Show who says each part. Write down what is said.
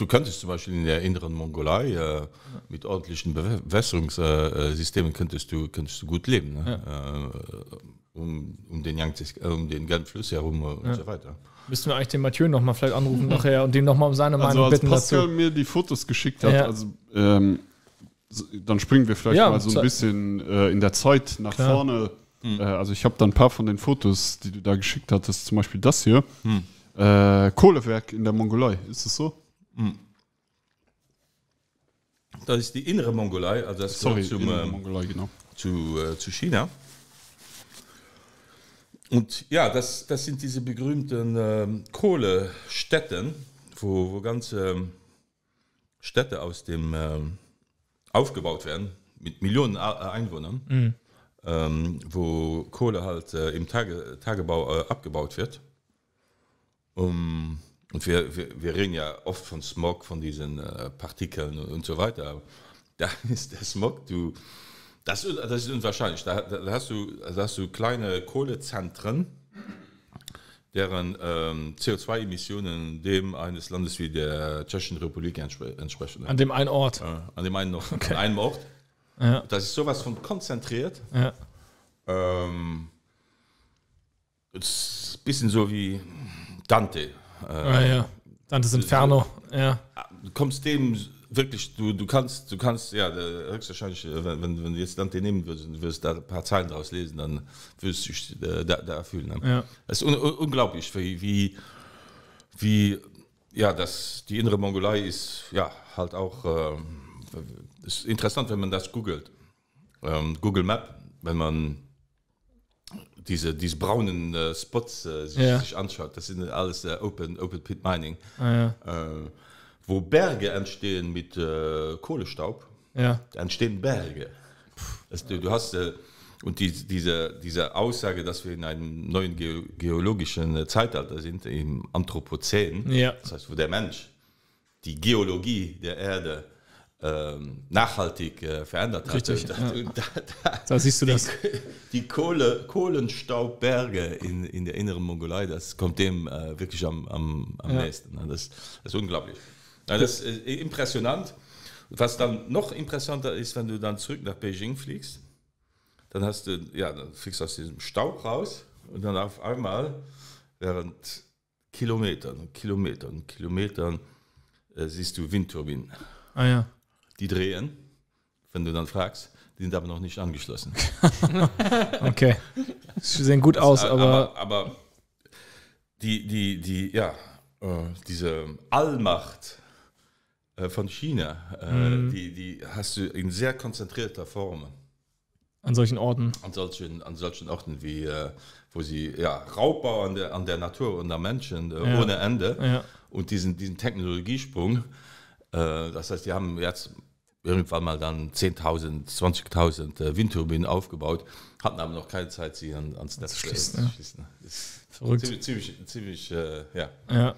Speaker 1: du könntest zum Beispiel in der inneren Mongolei äh, mit ordentlichen Bewässerungssystemen könntest du könntest du gut leben ne? ja. äh, um, um den Yangtze, äh, um den Gelbfluss herum und ja. so weiter
Speaker 2: müssen wir eigentlich den Mathieu noch mal vielleicht anrufen nachher und den noch mal um seine
Speaker 3: Meinung also, bitten Pascal dazu. mir die Fotos geschickt hat ja. also ähm, dann springen wir vielleicht ja, mal so ein bisschen äh, in der Zeit nach Klar. vorne hm. äh, also ich habe dann ein paar von den Fotos die du da geschickt hattest zum Beispiel das hier hm. äh, Kohlewerk in der Mongolei ist es so.
Speaker 1: Das ist die innere Mongolei also das Sorry, zum, ähm, Mongolei genau. zu, äh, zu China. Und ja das das sind diese berühmten ähm, kohlestätten wo, wo ganze ähm, städte aus dem ähm, aufgebaut werden mit millionen einwohnern mhm. ähm, wo kohle halt äh, im tage tagebau äh, abgebaut wird um und wir, wir, wir reden ja oft von smog von diesen äh, partikeln und, und so weiter da ist der smog du Das, das ist unwahrscheinlich. Da, da, hast du, da hast du kleine Kohlezentren, deren ähm, CO2-Emissionen dem eines Landes wie der Tschechischen Republik entsprechen.
Speaker 2: An dem einen Ort.
Speaker 1: Äh, an dem einen noch. Okay. An einem Ort. Ja. Das ist sowas von konzentriert. Ja. Ähm, ist ein bisschen so wie Dante.
Speaker 2: Äh, ah, ja. Dantes Inferno. Ja.
Speaker 1: Du kommst dem wirklich du du kannst du kannst ja höchstwahrscheinlich äh, wenn, wenn, wenn du jetzt dann den nehmen würdest du wirst da ein paar Zeilen daraus lesen dann wirst du dich äh, da, da erfüllen ja. es ist un, un, unglaublich wie, wie wie ja das die innere Mongolei ist ja halt auch äh, ist interessant wenn man das googelt ähm, Google Map wenn man diese diese braunen äh, Spots äh, sich, ja. sich anschaut das sind alles äh, open open pit mining ah, ja. äh, wo Berge entstehen mit äh, Kohlestaub
Speaker 2: ja.
Speaker 1: entstehen Berge das, du, du hast äh, und die, diese diese Aussage dass wir in einem neuen ge geologischen äh, Zeitalter sind im Anthropozän
Speaker 2: ja.
Speaker 1: das heißt wo der Mensch die Geologie der Erde ähm, nachhaltig äh, verändert
Speaker 2: Richtig, hat ja. da, da, da siehst du
Speaker 1: die,
Speaker 2: das.
Speaker 1: Die Kohle Kohlenstaubberge in, in der inneren Mongolei das kommt dem äh, wirklich am, am, am ja. nächsten. Das, das ist unglaublich. Das ist impressionant. Was dann noch interessanter ist wenn du dann zurück nach Beijing fliegst dann hast du ja dann fix aus diesem Staub raus und dann auf einmal während Kilometern Kilometern Kilometern äh, siehst du Windturbinen.
Speaker 2: Ah, ja.
Speaker 1: Die drehen wenn du dann fragst die sind aber noch nicht angeschlossen
Speaker 2: okay sie sehen gut aus aber
Speaker 1: aber, aber die die die ja äh, diese allmacht Äh, von China äh, mm. die die hast du in sehr konzentrierter Form
Speaker 2: an solchen Orten
Speaker 1: an solchen an solchen Orten wie wo sie ja Raubbau an der an der Natur und der Menschen ja. ohne Ende
Speaker 2: ja.
Speaker 1: und diesen diesen Technologiesprung das heißt die haben jetzt irgendwann mal dann 10.000 20.000 äh, Windturbinen aufgebaut hatten aber noch keine Zeit sie an, ans Netz
Speaker 2: ziemlich, ziemlich äh, ja.
Speaker 1: Ja